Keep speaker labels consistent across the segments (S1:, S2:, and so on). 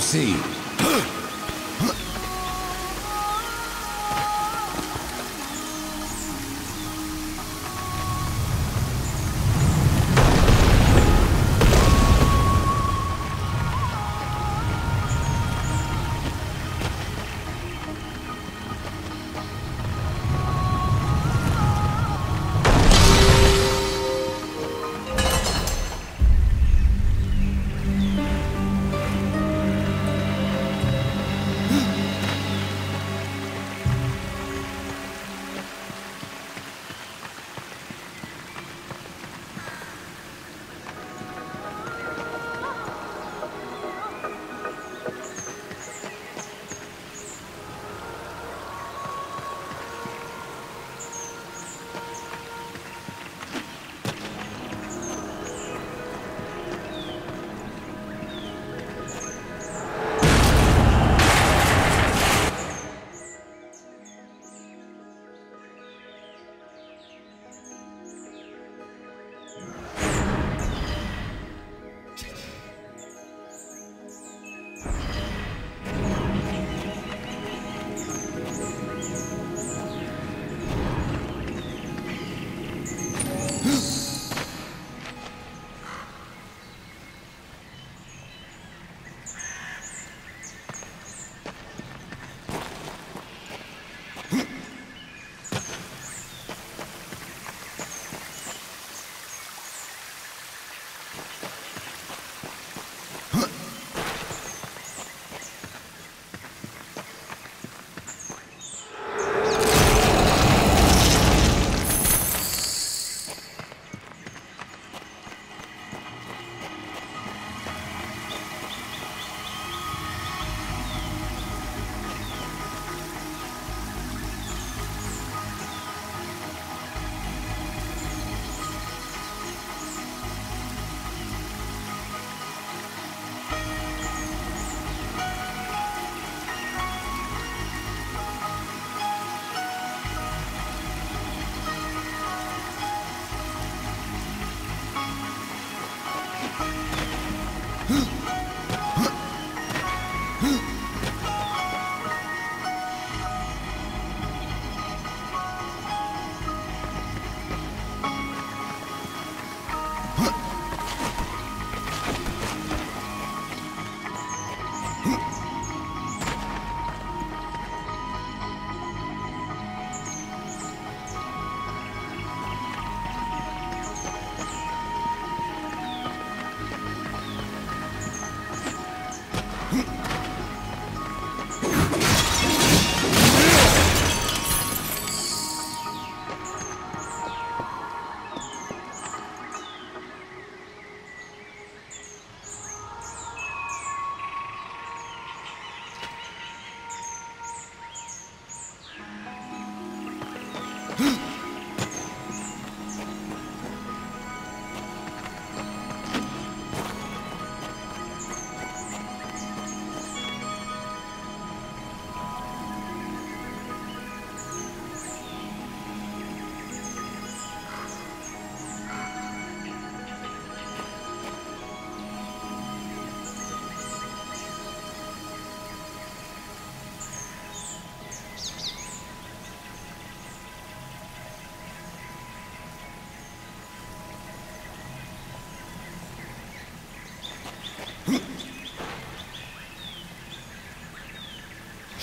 S1: you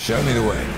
S1: Show me the way.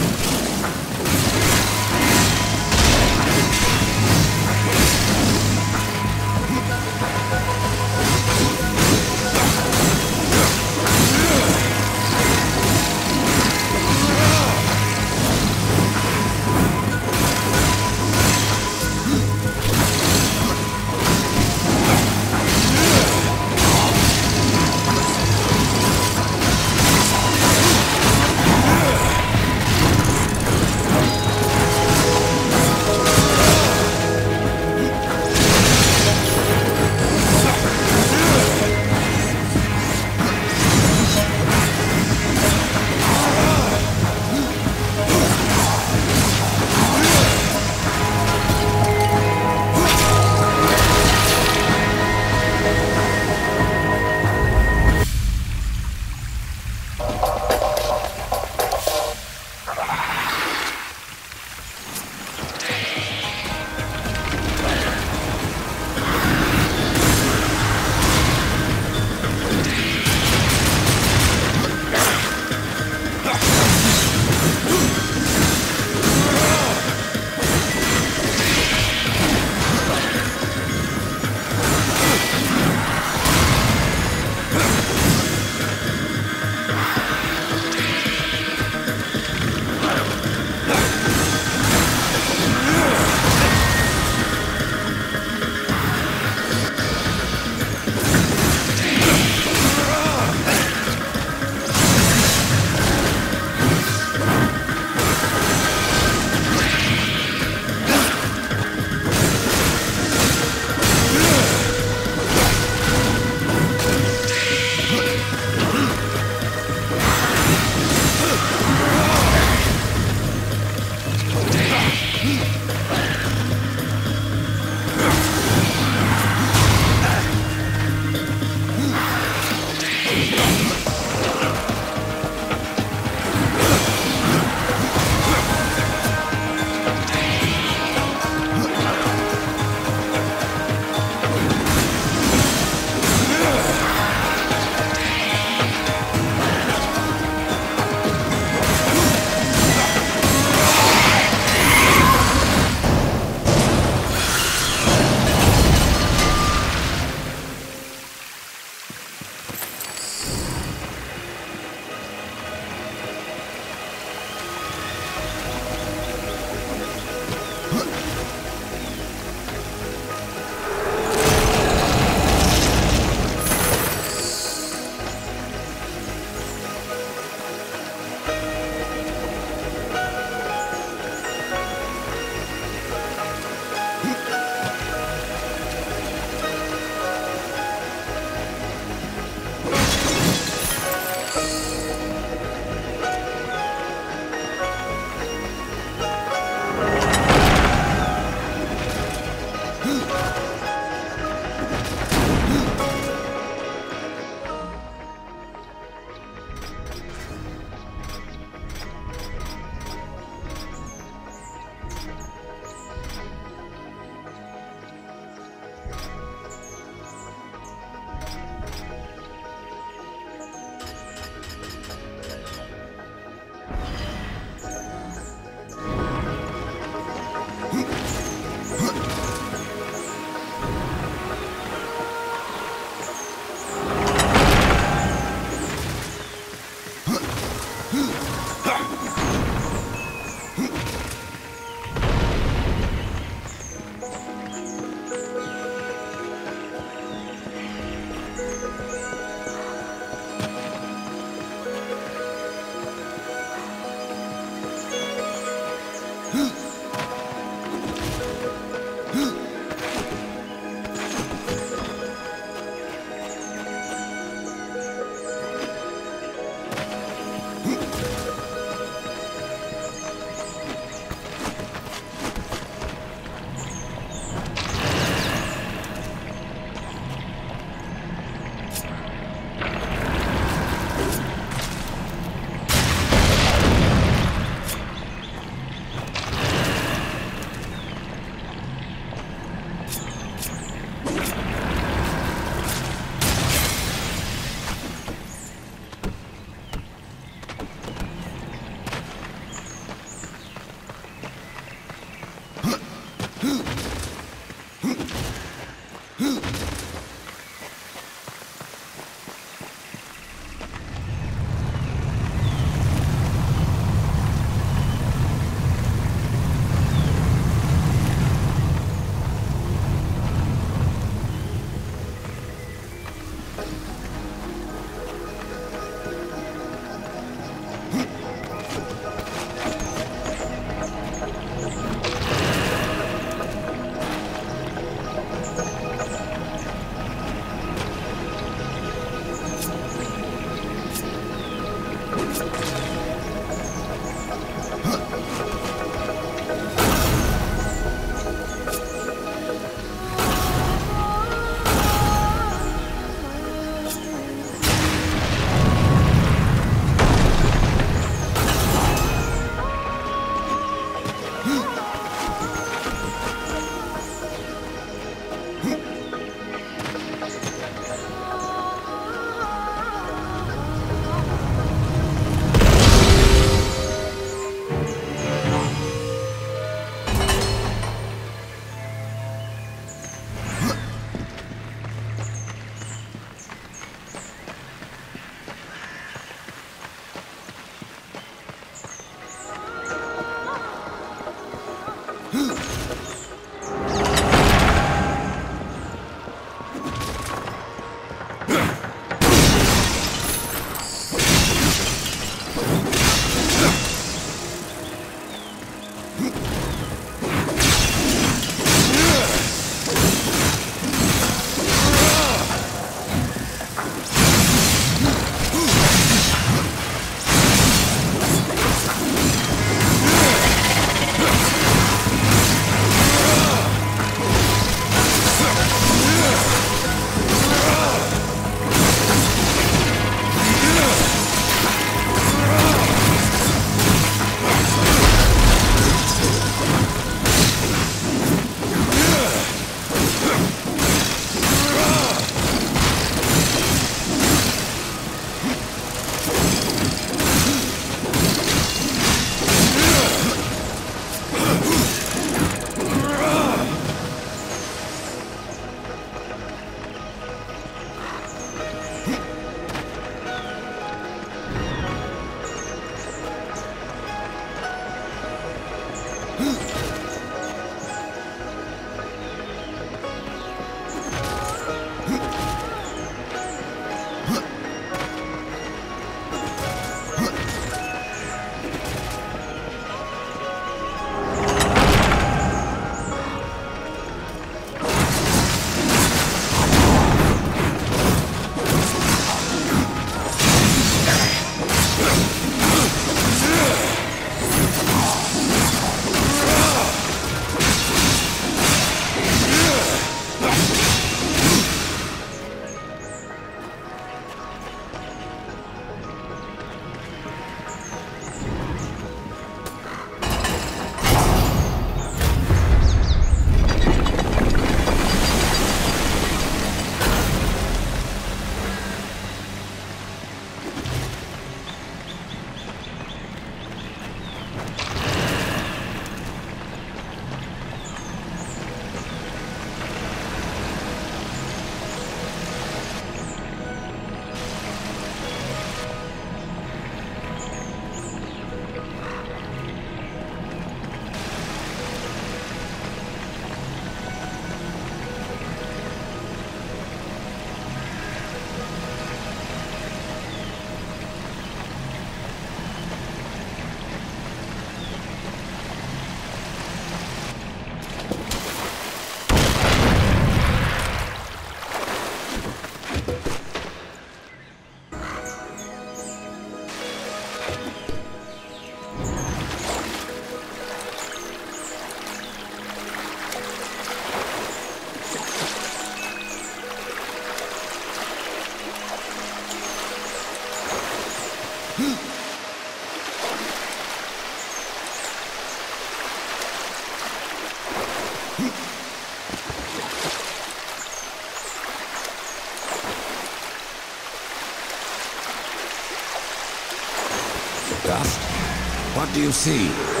S1: What do you see?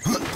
S1: Huh?